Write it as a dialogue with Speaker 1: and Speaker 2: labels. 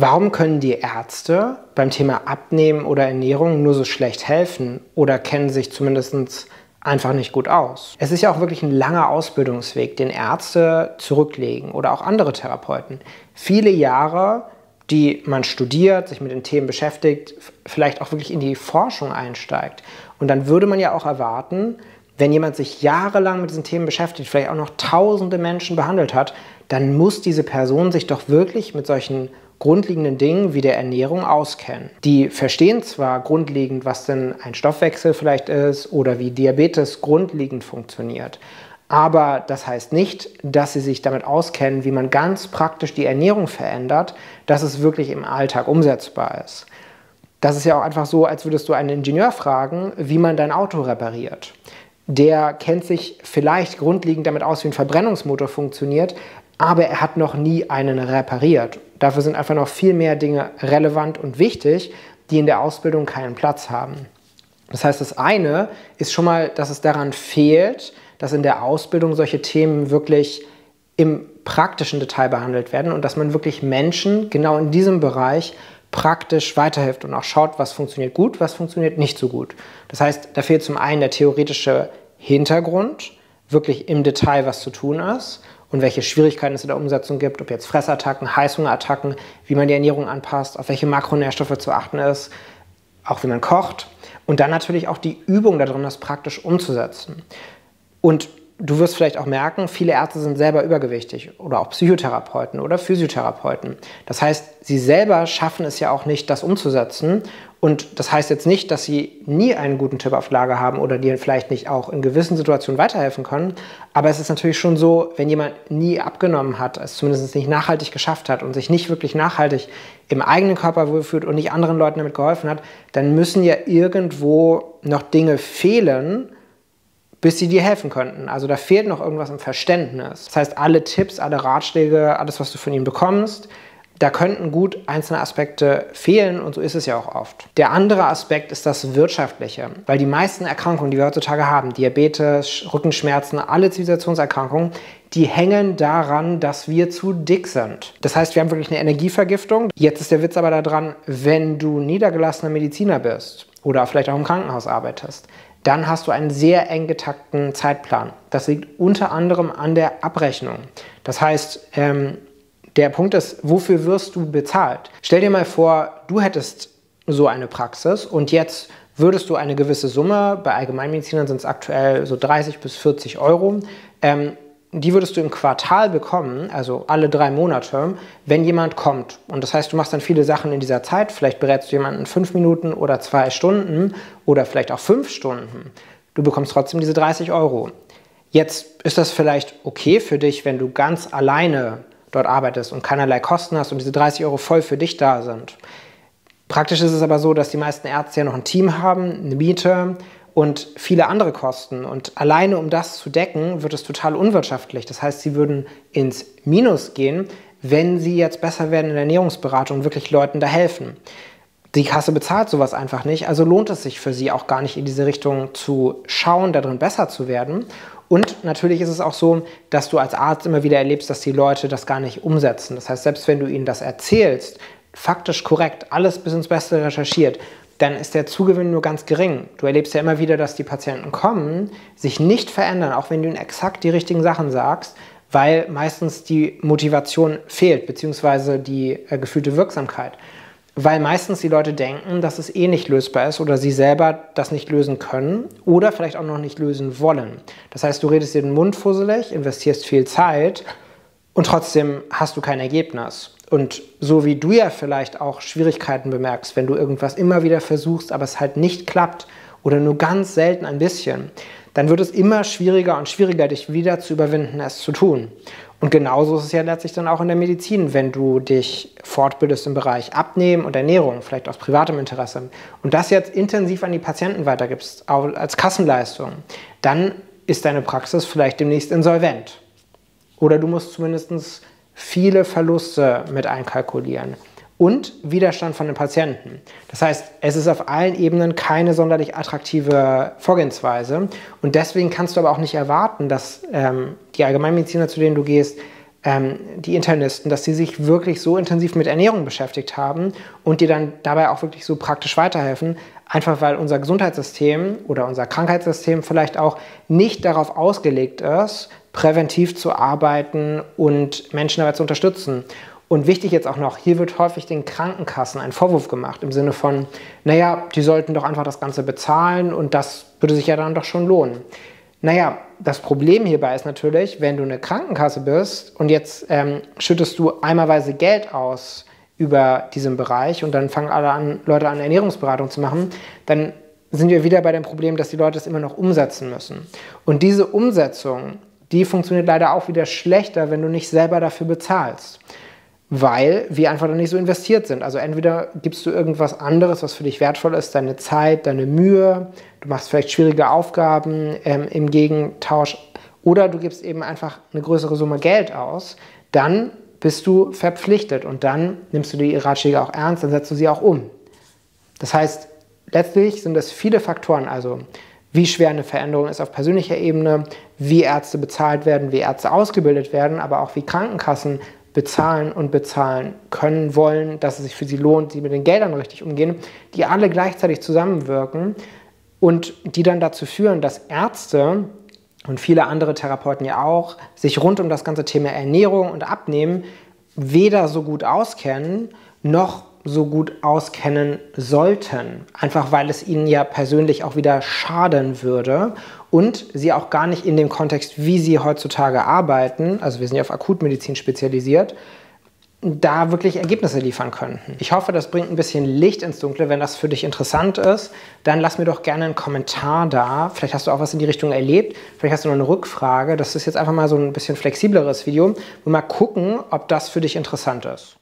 Speaker 1: Warum können die Ärzte beim Thema Abnehmen oder Ernährung nur so schlecht helfen oder kennen sich zumindest einfach nicht gut aus? Es ist ja auch wirklich ein langer Ausbildungsweg, den Ärzte zurücklegen oder auch andere Therapeuten. Viele Jahre, die man studiert, sich mit den Themen beschäftigt, vielleicht auch wirklich in die Forschung einsteigt. Und dann würde man ja auch erwarten, wenn jemand sich jahrelang mit diesen Themen beschäftigt, vielleicht auch noch tausende Menschen behandelt hat, dann muss diese Person sich doch wirklich mit solchen grundlegenden Dingen wie der Ernährung auskennen. Die verstehen zwar grundlegend, was denn ein Stoffwechsel vielleicht ist oder wie Diabetes grundlegend funktioniert, aber das heißt nicht, dass sie sich damit auskennen, wie man ganz praktisch die Ernährung verändert, dass es wirklich im Alltag umsetzbar ist. Das ist ja auch einfach so, als würdest du einen Ingenieur fragen, wie man dein Auto repariert. Der kennt sich vielleicht grundlegend damit aus, wie ein Verbrennungsmotor funktioniert, aber er hat noch nie einen repariert. Dafür sind einfach noch viel mehr Dinge relevant und wichtig, die in der Ausbildung keinen Platz haben. Das heißt, das eine ist schon mal, dass es daran fehlt, dass in der Ausbildung solche Themen wirklich im praktischen Detail behandelt werden und dass man wirklich Menschen genau in diesem Bereich praktisch weiterhilft und auch schaut, was funktioniert gut, was funktioniert nicht so gut. Das heißt, da fehlt zum einen der theoretische Hintergrund, wirklich im Detail was zu tun ist und welche Schwierigkeiten es in der Umsetzung gibt, ob jetzt Fressattacken, Heißhungerattacken, wie man die Ernährung anpasst, auf welche Makronährstoffe zu achten ist, auch wie man kocht und dann natürlich auch die Übung darin, das praktisch umzusetzen. Und du wirst vielleicht auch merken, viele Ärzte sind selber übergewichtig oder auch Psychotherapeuten oder Physiotherapeuten. Das heißt, sie selber schaffen es ja auch nicht, das umzusetzen. Und das heißt jetzt nicht, dass sie nie einen guten Tipp auf Lager haben oder dir vielleicht nicht auch in gewissen Situationen weiterhelfen können. Aber es ist natürlich schon so, wenn jemand nie abgenommen hat, es zumindest nicht nachhaltig geschafft hat und sich nicht wirklich nachhaltig im eigenen Körper wohlfühlt und nicht anderen Leuten damit geholfen hat, dann müssen ja irgendwo noch Dinge fehlen, bis sie dir helfen könnten. Also da fehlt noch irgendwas im Verständnis. Das heißt, alle Tipps, alle Ratschläge, alles, was du von ihnen bekommst, da könnten gut einzelne Aspekte fehlen und so ist es ja auch oft. Der andere Aspekt ist das Wirtschaftliche, weil die meisten Erkrankungen, die wir heutzutage haben, Diabetes, Rückenschmerzen, alle Zivilisationserkrankungen, die hängen daran, dass wir zu dick sind. Das heißt, wir haben wirklich eine Energievergiftung. Jetzt ist der Witz aber daran, wenn du niedergelassener Mediziner bist oder vielleicht auch im Krankenhaus arbeitest, dann hast du einen sehr eng getakten Zeitplan. Das liegt unter anderem an der Abrechnung. Das heißt, ähm, der Punkt ist, wofür wirst du bezahlt? Stell dir mal vor, du hättest so eine Praxis und jetzt würdest du eine gewisse Summe, bei Allgemeinmedizinern sind es aktuell so 30 bis 40 Euro, ähm, die würdest du im Quartal bekommen, also alle drei Monate, wenn jemand kommt. Und das heißt, du machst dann viele Sachen in dieser Zeit. Vielleicht berätst du jemanden fünf Minuten oder zwei Stunden oder vielleicht auch fünf Stunden. Du bekommst trotzdem diese 30 Euro. Jetzt ist das vielleicht okay für dich, wenn du ganz alleine dort arbeitest und keinerlei Kosten hast und diese 30 Euro voll für dich da sind. Praktisch ist es aber so, dass die meisten Ärzte ja noch ein Team haben, eine Miete, und viele andere Kosten. Und alleine um das zu decken, wird es total unwirtschaftlich. Das heißt, sie würden ins Minus gehen, wenn sie jetzt besser werden in der Ernährungsberatung und wirklich Leuten da helfen. Die Kasse bezahlt sowas einfach nicht, also lohnt es sich für sie auch gar nicht in diese Richtung zu schauen, darin besser zu werden. Und natürlich ist es auch so, dass du als Arzt immer wieder erlebst, dass die Leute das gar nicht umsetzen. Das heißt, selbst wenn du ihnen das erzählst, faktisch korrekt, alles bis ins Beste recherchiert, dann ist der Zugewinn nur ganz gering. Du erlebst ja immer wieder, dass die Patienten kommen, sich nicht verändern, auch wenn du ihnen exakt die richtigen Sachen sagst, weil meistens die Motivation fehlt, beziehungsweise die äh, gefühlte Wirksamkeit. Weil meistens die Leute denken, dass es eh nicht lösbar ist oder sie selber das nicht lösen können oder vielleicht auch noch nicht lösen wollen. Das heißt, du redest dir den Mund fusselig, investierst viel Zeit und trotzdem hast du kein Ergebnis. Und so wie du ja vielleicht auch Schwierigkeiten bemerkst, wenn du irgendwas immer wieder versuchst, aber es halt nicht klappt oder nur ganz selten ein bisschen, dann wird es immer schwieriger und schwieriger, dich wieder zu überwinden, es zu tun. Und genauso ist es ja letztlich dann auch in der Medizin, wenn du dich fortbildest im Bereich Abnehmen und Ernährung, vielleicht aus privatem Interesse, und das jetzt intensiv an die Patienten weitergibst, als Kassenleistung, dann ist deine Praxis vielleicht demnächst insolvent. Oder du musst zumindest viele Verluste mit einkalkulieren und Widerstand von den Patienten. Das heißt, es ist auf allen Ebenen keine sonderlich attraktive Vorgehensweise und deswegen kannst du aber auch nicht erwarten, dass ähm, die Allgemeinmediziner, zu denen du gehst, ähm, die Internisten, dass sie sich wirklich so intensiv mit Ernährung beschäftigt haben und dir dann dabei auch wirklich so praktisch weiterhelfen, einfach weil unser Gesundheitssystem oder unser Krankheitssystem vielleicht auch nicht darauf ausgelegt ist, präventiv zu arbeiten und Menschen dabei zu unterstützen. Und wichtig jetzt auch noch, hier wird häufig den Krankenkassen ein Vorwurf gemacht im Sinne von, naja, die sollten doch einfach das Ganze bezahlen und das würde sich ja dann doch schon lohnen. Naja, das Problem hierbei ist natürlich, wenn du eine Krankenkasse bist und jetzt ähm, schüttest du einmalweise Geld aus über diesen Bereich und dann fangen alle an, Leute an Ernährungsberatung zu machen, dann sind wir wieder bei dem Problem, dass die Leute es immer noch umsetzen müssen. Und diese Umsetzung, die funktioniert leider auch wieder schlechter, wenn du nicht selber dafür bezahlst weil wir einfach dann nicht so investiert sind. Also entweder gibst du irgendwas anderes, was für dich wertvoll ist, deine Zeit, deine Mühe, du machst vielleicht schwierige Aufgaben ähm, im Gegentausch oder du gibst eben einfach eine größere Summe Geld aus, dann bist du verpflichtet und dann nimmst du die Ratschläge auch ernst, dann setzt du sie auch um. Das heißt, letztlich sind es viele Faktoren, also wie schwer eine Veränderung ist auf persönlicher Ebene, wie Ärzte bezahlt werden, wie Ärzte ausgebildet werden, aber auch wie Krankenkassen bezahlen und bezahlen können, wollen, dass es sich für sie lohnt, sie mit den Geldern richtig umgehen, die alle gleichzeitig zusammenwirken und die dann dazu führen, dass Ärzte und viele andere Therapeuten ja auch sich rund um das ganze Thema Ernährung und Abnehmen weder so gut auskennen, noch so gut auskennen sollten. Einfach weil es ihnen ja persönlich auch wieder schaden würde und sie auch gar nicht in dem Kontext, wie sie heutzutage arbeiten, also wir sind ja auf Akutmedizin spezialisiert, da wirklich Ergebnisse liefern könnten. Ich hoffe, das bringt ein bisschen Licht ins Dunkle. Wenn das für dich interessant ist, dann lass mir doch gerne einen Kommentar da. Vielleicht hast du auch was in die Richtung erlebt. Vielleicht hast du noch eine Rückfrage. Das ist jetzt einfach mal so ein bisschen flexibleres Video. Mal gucken, ob das für dich interessant ist.